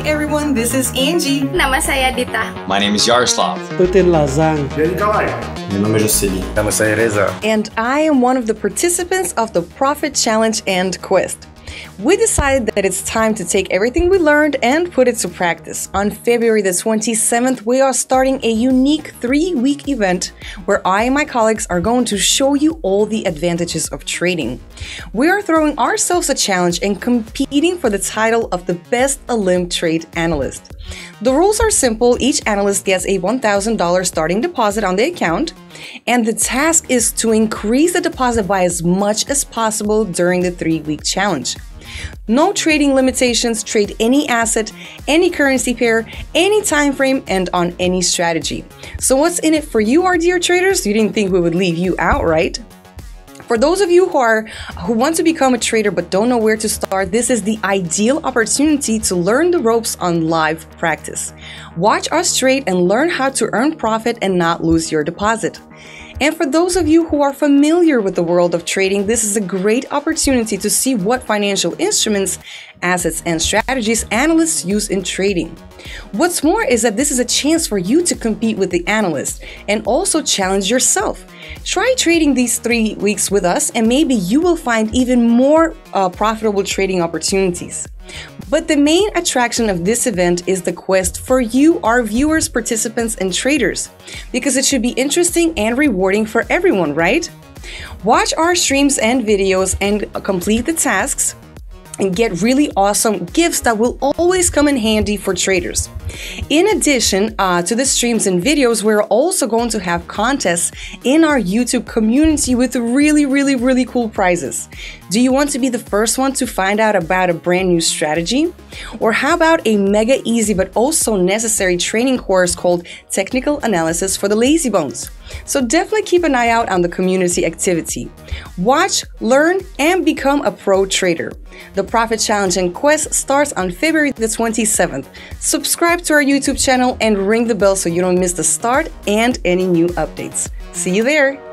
Hey everyone, this is Angie. Nama saya Dita. My name is Yaroslav. Putin Lazang. Meu nome é Jocely. Nama saya Reza. And I am one of the participants of the Profit Challenge and Quest. We decided that it's time to take everything we learned and put it to practice. On February the 27th, we are starting a unique three week event where I and my colleagues are going to show you all the advantages of trading. We are throwing ourselves a challenge and competing for the title of the best Olymp trade analyst. The rules are simple. Each analyst gets a $1,000 starting deposit on the account, and the task is to increase the deposit by as much as possible during the three week challenge. No trading limitations, trade any asset, any currency pair, any time frame, and on any strategy. So, what's in it for you, our dear traders? You didn't think we would leave you out, right? For those of you who are who want to become a trader but don't know where to start, this is the ideal opportunity to learn the ropes on live practice. Watch us trade and learn how to earn profit and not lose your deposit. And for those of you who are familiar with the world of trading, this is a great opportunity to see what financial instruments, assets, and strategies analysts use in trading. What's more is that this is a chance for you to compete with the analyst and also challenge yourself. Try trading these three weeks with us, and maybe you will find even more uh, profitable trading opportunities. But the main attraction of this event is the quest for you, our viewers, participants, and traders, because it should be interesting and rewarding for everyone, right? Watch our streams and videos and complete the tasks and get really awesome gifts that will always come in handy for traders. In addition uh, to the streams and videos, we're also going to have contests in our YouTube community with really, really, really cool prizes. Do you want to be the first one to find out about a brand new strategy? Or how about a mega easy but also necessary training course called Technical Analysis for the Lazy Bones? So definitely keep an eye out on the community activity. Watch, learn, and become a pro trader. The Profit Challenge and Quest starts on February the 27th. Subscribe to our YouTube channel and ring the bell so you don't miss the start and any new updates. See you there!